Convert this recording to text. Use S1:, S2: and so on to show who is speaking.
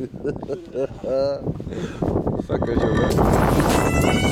S1: Saca jogar.